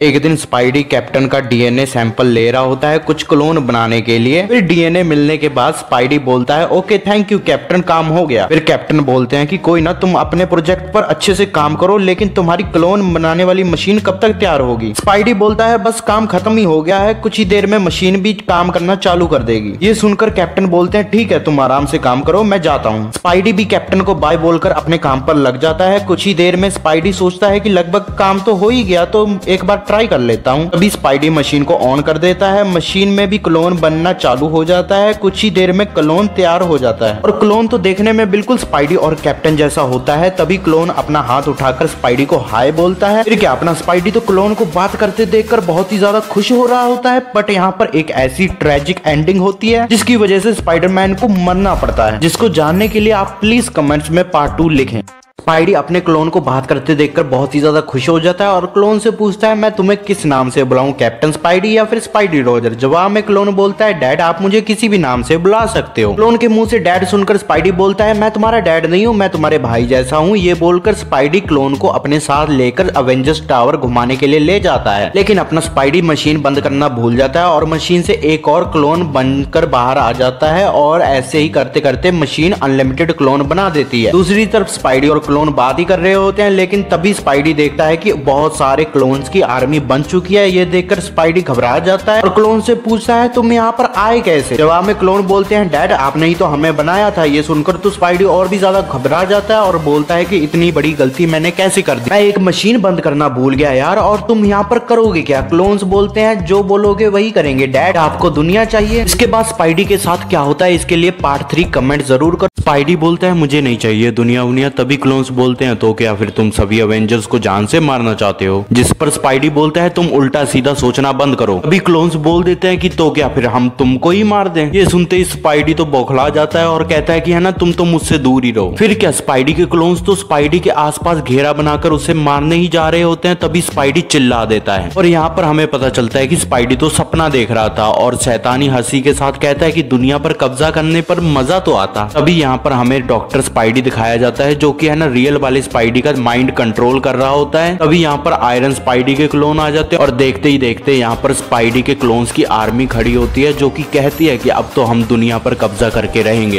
एक दिन Spidey captain का डीएनए सैंपल ले रहा होता है कुछ क्लोन बनाने के लिए। फिर डीएनए मिलने के बाद स्पाइडी बोलता है, ओके थैंक यू कैप्टन, काम हो गया। फिर कैप्टन बोलते हैं कि, कोई ना, तुम अपने प्रोजेक्ट पर अच्छे से काम करो, लेकिन तुम्हारी क्लोन बनाने वाली मशीन कब तक तैयार होगी? स्पाइडी बोलता है, बस, काम खत्म ही हो गया है, कुछ ही देर में मशीन भी काम करना चालू कर देगी। ये सुनकर कैप्टन बोलते हैं, ठीक है, तुम आराम से काम करो, मैं जाता हूँ। स्पाइडी भी कैप्टन को बाय बोलकर अपने काम पर लग जाता है। कुछ ही देर में स्पाइडी सोचता है की लगभग काम तो हो ही गया तो एक बार ट्राई कर लेता हूँ। अभी स्पाइडी मशीन को ऑन कर देता है। मशीन में भी क्लोन बनना चालू हो जाता है। कुछ ही देर में क्लोन तैयार हो जाता है। और क्लोन तो देखने में बिल्कुल स्पाइडी और कैप्टन जैसा होता है। तभी क्लोन अपना हाथ उठाकर स्पाइडी को हाय बोलता है। फिर क्या अपना स्पाइडी तो क्लोन को बात करते देखकर बहुत ही ज़्यादा खुश हो रहा होता है। बट यहाँ पर एक ऐसी ट्रेजिक एंडिंग होती है, जिसकी वजह से स्पाइडरमैन को मरना पड़ता है। जिसको जानने के लिए आप प्लीज़ कमेंट्स में पार्ट टू लिखें। स्पाइडी अपने क्लोन को बात करते देखकर बहुत ही ज़्यादा खुश हो जाता है और क्लोन से पूछता है, मैं तुम्हें किस नाम से बुलाऊं? कैप्टन स्पाइडी या फिर स्पाइडी रोजर? जवाब में क्लोन बोलता है, डैड, आप मुझे किसी भी नाम से बुला सकते हो। क्लोन के मुँह से डैड सुनकर स्पाइडी बोलता है, मैं तुम्हारा डैड नहीं हूँ, मैं तुम्हारे भाई जैसा हूँ। ये बोलकर स्पाइडी क्लोन को अपने साथ लेकर अवेंजर्स टावर घुमाने के लिए ले जाता है। लेकिन अपना स्पाइडी मशीन बंद करना भूल जाता है और मशीन से एक और क्लोन बनकर बाहर आ जाता है और ऐसे ही करते करते मशीन अनलिमिटेड क्लोन बना देती है। दूसरी तरफ़ स्पाइडी और क्लोन बात ही कर रहे होते हैं, लेकिन तभी स्पाइडी देखता है कि बहुत सारे क्लोन्स की आर्मी बन चुकी है। ये देखकर स्पाइडी घबरा जाता है और क्लोन से पूछता है, तुम यहाँ पर आए कैसे? जवाब में क्लोन बोलते हैं, डैड, आपने ही तो हमें बनाया था। ये सुनकर तो स्पाइडी और भी ज़्यादा घबरा जाता है और बोलता है की, इतनी बड़ी गलती मैंने कैसे कर दी? मैं एक मशीन बंद करना भूल गया यार, और तुम यहाँ पर करोगे क्या? क्लोन्स बोलते हैं, जो बोलोगे वही करेंगे। डैड, आपको दुनिया चाहिए। इसके बाद स्पाइडी के साथ क्या होता है, इसके लिए पार्ट थ्री कमेंट ज़रूर कर। स्पाइडी बोलता है, मुझे नहीं चाहिए दुनिया उनिया, तभी क्लोन्स बोलते हैं तो क्या फिर तुम सभी अवेंजर्स को जान से मारना चाहते हो? जिस पर स्पाइडी बोलता है, तुम उल्टा सीधा सोचना बंद करो। अभी क्लोन्स बोल देते हैं कि तो क्या फिर हम तुमको ही मार दें? ये सुनते ही स्पाइडी तो बौखला जाता है और कहता है कि, है ना, तुम तो मुझसे दूर ही रहो। फिर क्या स्पाइडी के क्लोन्स तो स्पाइडी के आसपास घेरा बनाकर उसे मारने ही जा रहे होते हैं, तभी स्पाइडी चिल्ला देता है। और यहाँ पर हमें पता चलता है कि स्पाइडी तो सपना देख रहा था और शैतानी हँसी के साथ कहता है कि, दुनिया पर कब्जा करने पर मज़ा तो आता। तभी यहाँ पर हमें डॉक्टर स्पाइडी दिखाया जाता है, जो कि है ना रियल वाले स्पाइडी का माइंड कंट्रोल कर रहा होता है। तभी यहाँ पर आयरन स्पाइडी के क्लोन आ जाते हैं और देखते ही देखते यहाँ पर स्पाइडी के क्लोन्स की आर्मी खड़ी होती है, जो कि कहती है कि अब तो हम दुनिया पर कब्जा करके रहेंगे।